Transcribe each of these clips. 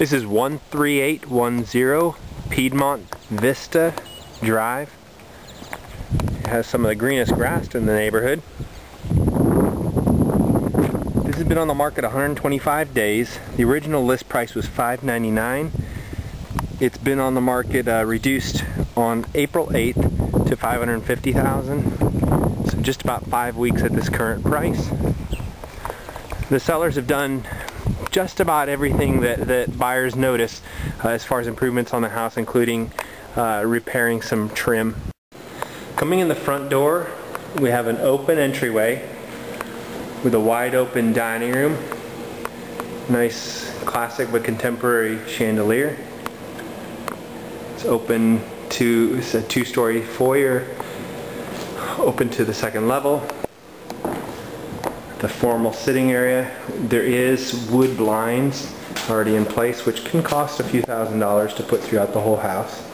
This is 13810 Piedmont Vista Drive. It has some of the greenest grass in the neighborhood. This has been on the market 125 days. The original list price was 599. It's been on the market uh, reduced on April 8th to 550,000. So just about five weeks at this current price. The sellers have done just about everything that, that buyers notice uh, as far as improvements on the house, including uh, repairing some trim. Coming in the front door, we have an open entryway with a wide open dining room. Nice classic but contemporary chandelier. It's open to, it's a two-story foyer, open to the second level the formal sitting area. There is wood blinds already in place which can cost a few thousand dollars to put throughout the whole house.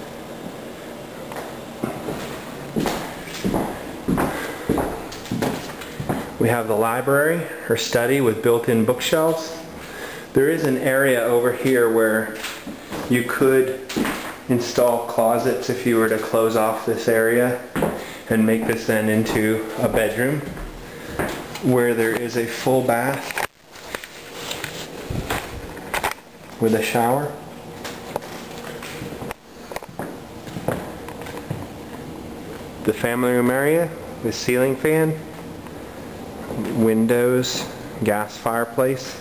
We have the library or study with built-in bookshelves. There is an area over here where you could install closets if you were to close off this area and make this then into a bedroom where there is a full bath with a shower. The family room area, the ceiling fan, windows, gas fireplace.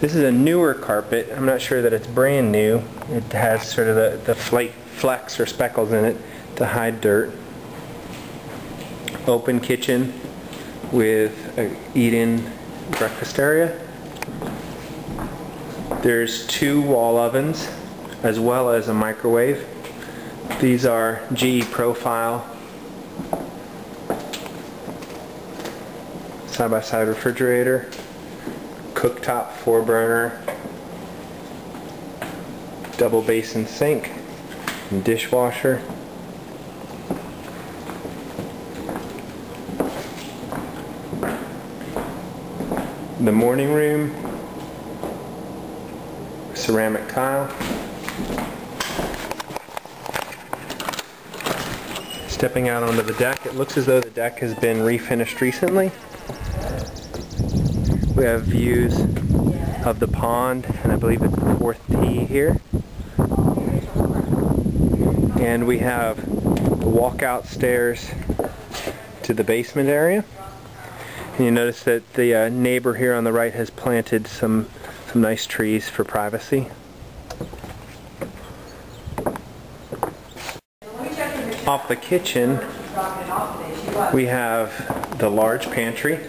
This is a newer carpet. I'm not sure that it's brand new. It has sort of the, the flake, flecks or speckles in it to hide dirt. Open kitchen, with a eat-in breakfast area. There's two wall ovens as well as a microwave. These are GE Profile side-by-side -side refrigerator, cooktop four burner, double basin sink, and dishwasher. The morning room, ceramic tile. Stepping out onto the deck, it looks as though the deck has been refinished recently. We have views of the pond, and I believe it's the fourth tee here. And we have the walkout stairs to the basement area. And you notice that the uh, neighbor here on the right has planted some, some nice trees for privacy. Off the kitchen, we have the large pantry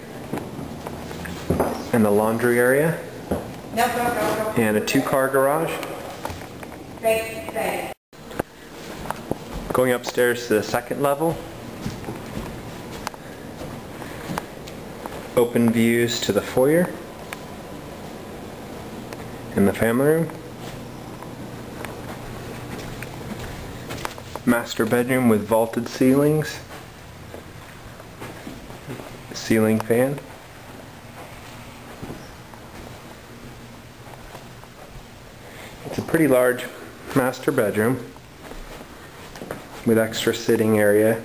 and the laundry area and a two-car garage. Going upstairs to the second level, open views to the foyer and the family room. Master bedroom with vaulted ceilings. Ceiling fan. It's a pretty large master bedroom with extra sitting area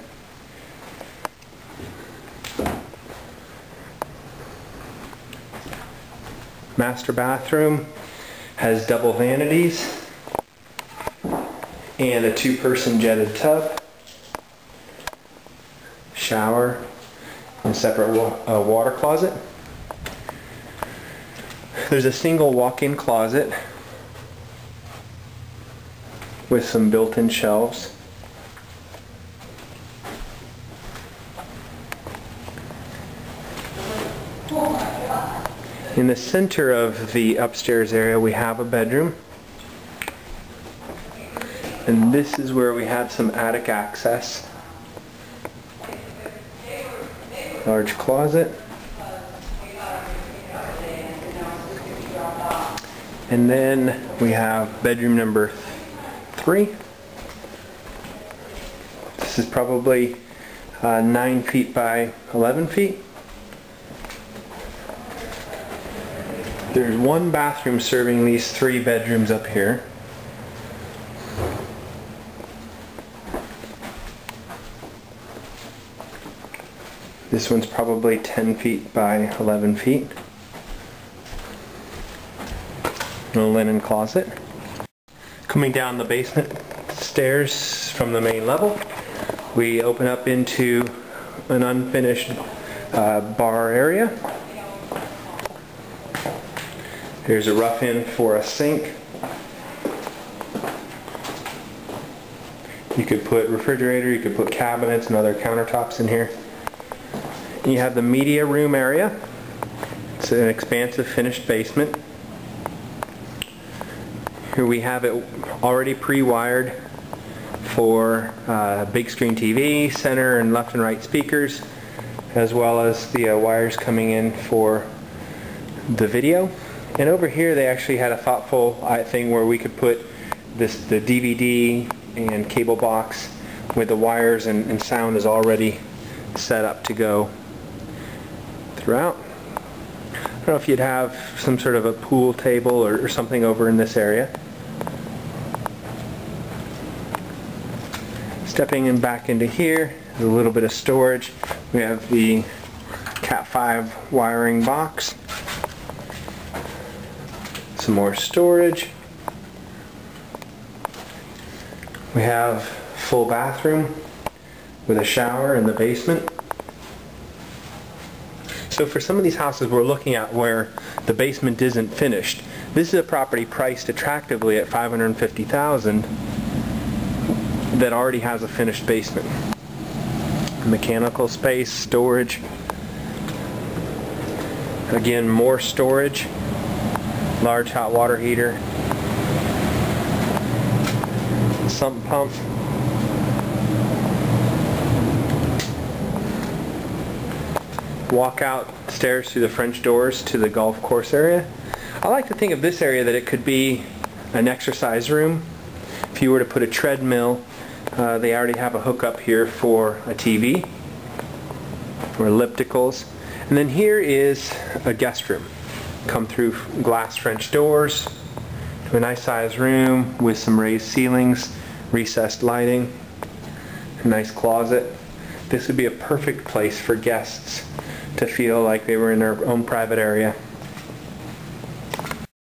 master bathroom has double vanities and a two-person jetted tub, shower, and separate wa uh, water closet. There's a single walk-in closet with some built-in shelves. In the center of the upstairs area we have a bedroom. And this is where we have some attic access. Large closet. And then we have bedroom number three. This is probably uh, 9 feet by 11 feet. There's one bathroom serving these three bedrooms up here. This one's probably 10 feet by 11 feet. A linen closet. Coming down the basement stairs from the main level, we open up into an unfinished uh, bar area. Here's a rough in for a sink. You could put refrigerator, you could put cabinets and other countertops in here. You have the media room area. It's an expansive finished basement. Here we have it already pre-wired for uh, big screen TV, center and left and right speakers, as well as the uh, wires coming in for the video. And over here they actually had a thoughtful uh, thing where we could put this the DVD and cable box with the wires and, and sound is already set up to go throughout. I don't know if you'd have some sort of a pool table or, or something over in this area. Stepping in back into here, a little bit of storage. We have the Cat 5 wiring box. Some more storage. We have full bathroom with a shower in the basement. So for some of these houses we're looking at where the basement isn't finished, this is a property priced attractively at 550,000 that already has a finished basement. Mechanical space, storage. Again, more storage. Large hot water heater. Sump pump. Walk out stairs through the French doors to the golf course area. I like to think of this area that it could be an exercise room. If you were to put a treadmill uh, they already have a hookup here for a TV or ellipticals. And then here is a guest room. Come through glass French doors to a nice sized room with some raised ceilings, recessed lighting, a nice closet. This would be a perfect place for guests to feel like they were in their own private area.